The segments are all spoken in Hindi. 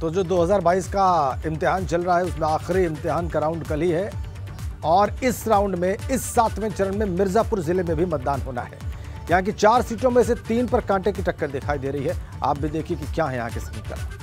तो जो 2022 का इम्तिहान चल रहा है, उसमें आखिरी इम्तिहान का राउंड कल ही है। और इस राउंड में, इस सातवें चरण में मिर्जापुर ज़िले में भी मतदान होना है। यहाँ की चार सीटों में से तीन पर कांटे की टक्कर दिखाई दे रही है। आप भी देखिए कि क्या है यहाँ के समीकरण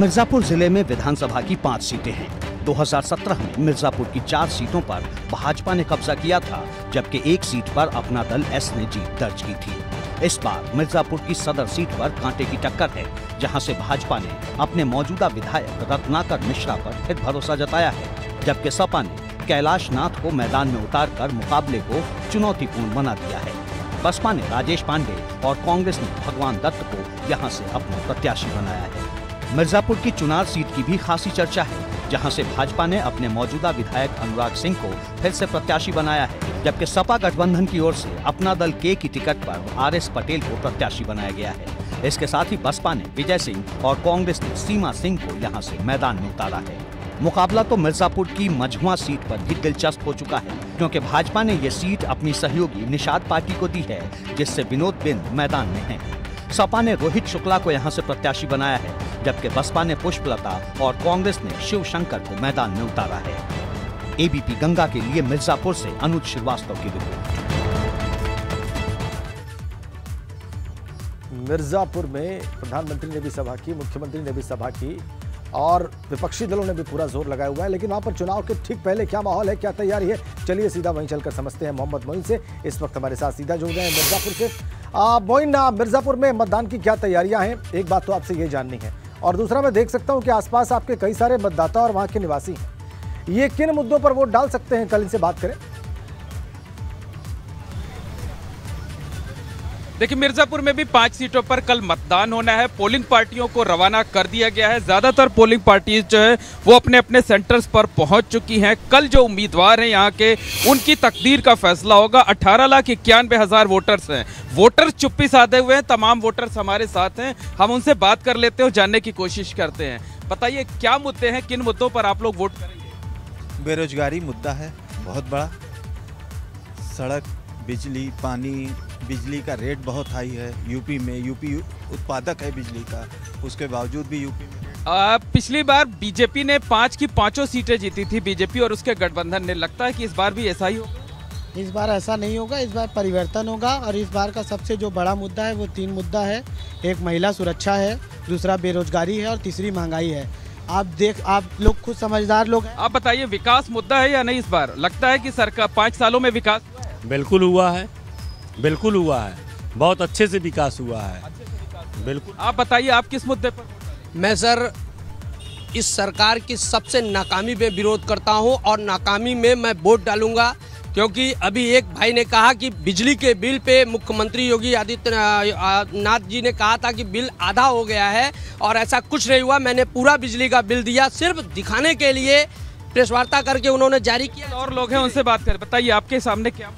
मिर्जापुर ज़िले में विधानसभा की पाँच सीटें हैं। 2017 में मिर्जापुर की चार सीटों पर भाजपा ने कब्जा किया था, जबकि एक सीट पर अपना दल एस ने जीत दर्ज की थी। इस बार मिर्जापुर की सदर सीट पर कांटे की टक्कर है, जहाँ से भाजपा ने अपने मौजूदा विधायक रत्नाकर मिश्रा पर फिर भरोसा जताया है, जबकि सपा ने कैलाश नाथ को मैदान में उतारकर मुकाबले को चुनौतीपूर्ण बना दिया है। बसपा ने राजेश पांडे और कांग्रेस ने भगवान दत्त को यहाँ से अपना प्रत्याशी बनाया है। मिर्जापुर की चुनाव सीट की भी खासी चर्चा है, जहाँ से भाजपा ने अपने मौजूदा विधायक अनुराग सिंह को फिर से प्रत्याशी बनाया है। जबकि सपा गठबंधन की ओर से अपना दल के की टिकट पर आर एस पटेल को प्रत्याशी बनाया गया है। इसके साथ ही बसपा ने विजय सिंह और कांग्रेस ने सीमा सिंह को यहाँ से मैदान में उतारा है। मुकाबला तो मिर्जापुर की मझुआ सीट पर भी दिलचस्प हो चुका है, क्योंकि भाजपा ने ये सीट अपनी सहयोगी निषाद पार्टी को दी है, जिससे विनोद बिंद मैदान में हैं। सपा ने रोहित शुक्ला को यहाँ से प्रत्याशी बनाया है, जबकि बसपा ने पुष्पलता और कांग्रेस ने शिव शंकर को मैदान में उतारा है। एबीपी गंगा के लिए मिर्जापुर से अनुज श्रीवास्तव की रिपोर्ट। मिर्जापुर में प्रधानमंत्री ने भी सभा की, मुख्यमंत्री ने भी सभा की और विपक्षी दलों ने भी पूरा ज़ोर लगाया हुआ है, लेकिन वहाँ पर चुनाव के ठीक पहले क्या माहौल है, क्या तैयारी है? चलिए सीधा वहीं चलकर समझते हैं मोहम्मद मोइन से। इस वक्त हमारे साथ सीधा जुड़ गए हैं मिर्जापुर से। मोइन मिर्जापुर में मतदान की क्या तैयारियाँ हैं? एक बात तो आपसे ये जाननी है। और दूसरा, मैं देख सकता हूँ कि आसपास आपके कई सारे मतदाता और वहाँ के निवासी हैं। ये किन मुद्दों पर वोट डाल सकते हैं? कल इनसे बात करें। देखिए, मिर्जापुर में भी पाँच सीटों पर कल मतदान होना है। पोलिंग पार्टियों को रवाना कर दिया गया है। ज़्यादातर पोलिंग पार्टी जो है, वो अपने अपने सेंटर्स पर पहुँच चुकी हैं। कल जो उम्मीदवार हैं यहाँ के, उनकी तकदीर का फैसला होगा। अठारह लाख इक्यानवे हज़ार वोटर्स हैं। वोटर चुप्पी साधे हुए हैं। तमाम वोटर्स हमारे साथ हैं। हम उनसे बात कर लेते हैं जानने की कोशिश करते हैं। बताइए, क्या मुद्दे हैं? किन मुद्दों पर आप लोग वोट करेंगे? बेरोजगारी मुद्दा है बहुत बड़ा। सड़क बिजली पानी बिजली का रेट बहुत हाई है यूपी में। यूपी उत्पादक है बिजली का उसके बावजूद भी यूपी में आ, पिछली बार बीजेपी ने पाँच की पाँचों सीटें जीती थी बीजेपी और उसके गठबंधन ने। लगता है कि इस बार भी ऐसा ही होगा? इस बार ऐसा नहीं होगा इस बार परिवर्तन होगा और इस बार का सबसे जो बड़ा मुद्दा है वो तीन मुद्दा है। एक महिला सुरक्षा है दूसरा बेरोजगारी है और तीसरी महँगाई है। आप देख आप लोग खुद समझदार लोग हैं। आप बताइए विकास मुद्दा है या नहीं इस बार? लगता है कि सरकार पाँच सालों में विकास बिल्कुल हुआ है। बिल्कुल हुआ है। बहुत अच्छे से विकास हुआ है। बिल्कुल। आप बताइए आप किस मुद्दे पर मैं सर इस सरकार की सबसे नाकामी में विरोध करता हूँ और नाकामी में मैं वोट डालूँगा। क्योंकि अभी एक भाई ने कहा कि बिजली के बिल पे मुख्यमंत्री योगी आदित्यनाथ जी ने कहा था कि बिल आधा हो गया है और ऐसा कुछ नहीं हुआ। मैंने पूरा बिजली का बिल दिया सिर्फ़ दिखाने के लिए। प्रेस वार्ता करके उन्होंने जारी किया। और लोग हैं उनसे बात करें। बताइए, आपके सामने क्या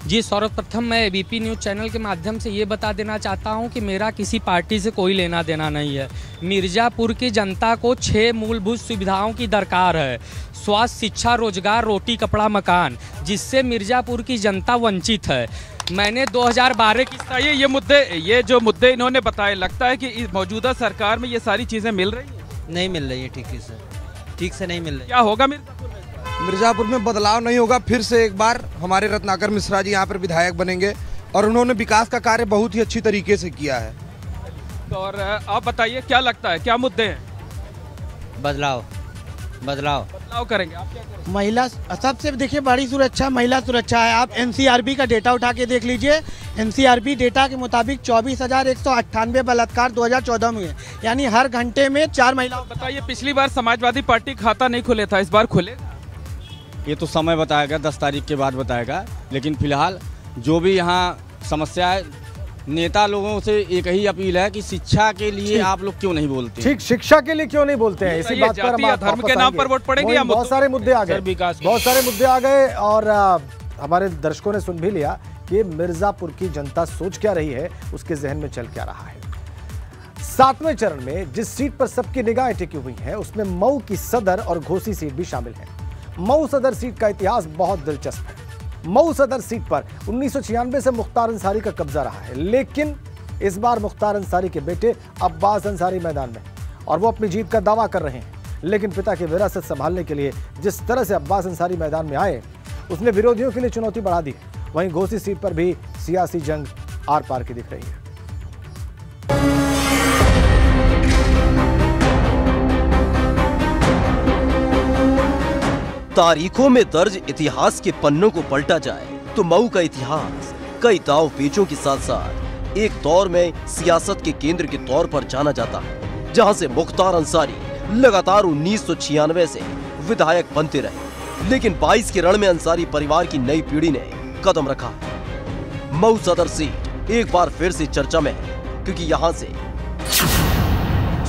जी सर्वप्रथम मैं एबीपी न्यूज़ चैनल के माध्यम से ये बता देना चाहता हूँ कि मेरा किसी पार्टी से कोई लेना देना नहीं है। मिर्ज़ापुर की जनता को छः मूलभूत सुविधाओं की दरकार है। स्वास्थ्य शिक्षा रोज़गार रोटी कपड़ा मकान जिससे मिर्ज़ापुर की जनता वंचित है। मैंने 2012 की बताइए ये मुद्दे ये जो मुद्दे इन्होंने बताए लगता है कि मौजूदा सरकार में ये सारी चीज़ें मिल रही हैं? नहीं मिल रही है ठीक से ठीक से नहीं मिल रही। क्या होगा मिर्ज़ापुर मिर्ज़ापुर में बदलाव नहीं होगा फिर से एक बार हमारे रत्नाकर मिश्रा जी यहाँ पर विधायक बनेंगे और उन्होंने विकास का कार्य बहुत ही अच्छी तरीके से किया है। तो और आप बताइए क्या लगता है क्या मुद्दे हैं? बदलाव बदलाव। बदलाव करेंगे आप क्या करेंगे? महिला सबसे देखिए बड़ी सुरक्षा महिला सुरक्षा है। आप एनसीआरबी का डेटा उठा के देख लीजिए। एनसीआरबी डेटा के मुताबिक चौबीस हज़ार एक सौ अट्ठानवे बलात्कार 2014 में यानी हर घंटे में चार महिला बताइए पिछली बार समाजवादी पार्टी खाता नहीं खुले था इस बार खुले ये तो समय बताएगा दस तारीख के बाद बताएगा। लेकिन फ़िलहाल जो भी यहाँ समस्या है नेता लोगों से एक ही अपील है कि शिक्षा के लिए आप लोग क्यों नहीं बोलते? ठीक शिक्षा के लिए क्यों नहीं बोलते हैं? इसी बात पर हम धर्म के नाम पर वोट पड़ेंगे या बहुत सारे मुद्दे आ गए। बहुत सारे मुद्दे आ गए और हमारे दर्शकों ने सुन भी लिया कि मिर्जापुर की जनता सोच क्या रही है उसके जहन में चल क्या रहा है। सातवें चरण में जिस सीट पर सबकी निगाहें टिकी हुई हैं उसमें मऊ की सदर और घोसी सीट भी शामिल है। मऊ सदर सीट का इतिहास बहुत दिलचस्प है। मऊ सदर सीट पर उन्नीस सौ छियानवे से मुख्तार अंसारी का कब्जा रहा है, लेकिन इस बार मुख्तार अंसारी के बेटे अब्बास अंसारी मैदान में और वो अपनी जीत का दावा कर रहे हैं। लेकिन पिता की विरासत संभालने के लिए जिस तरह से अब्बास अंसारी मैदान में आए, उसने विरोधियों के लिए चुनौती बढ़ा दी वहीं घोसी सीट पर भी सियासी जंग आर पार की दिख रही है। तारीखों में दर्ज इतिहास के पन्नों को पलटा जाए तो मऊ का इतिहास कई दाव पेचों के साथ साथ एक दौर में सियासत के केंद्र के तौर पर जाना जाता है, जहाँ से मुख्तार अंसारी लगातार उन्नीस से विधायक बनते रहे। लेकिन 22 के रण में अंसारी परिवार की नई पीढ़ी ने कदम रखा। मऊ सदर सीट एक बार फिर से चर्चा में है, क्योंकि यहाँ से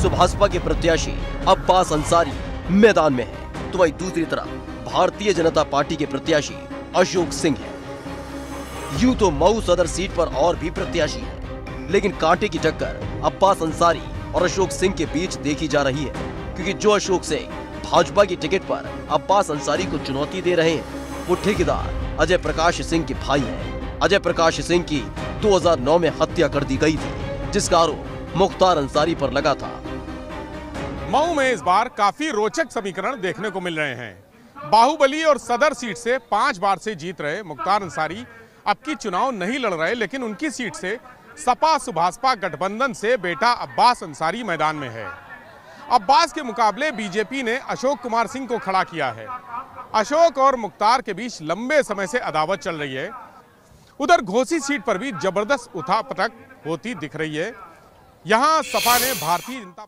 सुभाषपा के प्रत्याशी अब्बास अंसारी मैदान में है। तो वही दूसरी तरफ़ भारतीय जनता पार्टी के प्रत्याशी अशोक सिंह है। यूँ तो मऊ सदर सीट पर और भी प्रत्याशी है, लेकिन कांटे की टक्कर अब्बास अंसारी और अशोक सिंह के बीच देखी जा रही है, क्योंकि जो अशोक सिंह भाजपा की टिकट पर अब्बास अंसारी को चुनौती दे रहे हैं, वो ठेकेदार अजय प्रकाश सिंह के भाई हैं। अजय प्रकाश सिंह की 2009 में हत्या कर दी गई थी, जिसका आरोप मुख्तार अंसारी पर लगा था। मऊ में इस बार काफ़ी रोचक समीकरण देखने को मिल रहे हैं। बाहुबली और सदर सीट से पाँच बार से जीत रहे मुख्तार अंसारी। अब की चुनाव नहीं लड़ रहे, लेकिन उनकी सीट से सपा सुभाषपा गठबंधन से बेटा अब्बास अंसारी मैदान में है। अब्बास के मुकाबले बीजेपी ने अशोक कुमार सिंह को खड़ा किया है। अशोक और मुख्तार के बीच लंबे समय से अदावत चल रही है। उधर घोसी सीट पर भी ज़बरदस्त उठापटक होती दिख रही है। यहाँ सपा ने भारतीय जनता